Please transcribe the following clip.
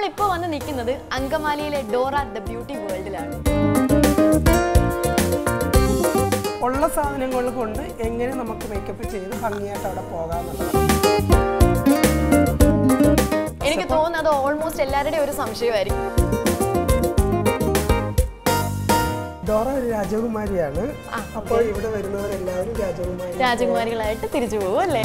നമ്മളിപ്പോൾ വന്ന് നിൽക്കുന്നത് അങ്കമാലിയിലെ ഡോറ ദ ബ്യൂട്ടി വേൾഡിലാണ്. ഉള്ള സാധനങ്ങൾ കൊണ്ട് എങ്ങനെ നമുക്ക് മേക്കപ്പ് ചെയ്ത് ഭംഗിയായിട്ട് അവിടെ പോകാമെന്നുള്ളത് എനിക്ക് തോന്നുന്നത് ഓൾമോസ്റ്റ് എല്ലാവരുടെയും ഒരു സംശയമായിരിക്കും. ഡോറ ഒരു രാജകുമാരിയാണ്. അപ്പോൾ ഇവിടെ വരുന്നവരെല്ലാവരും രാജകുമാരി രാജകുമാരികളായിട്ട് തിരിച്ചു പോകും അല്ലേ?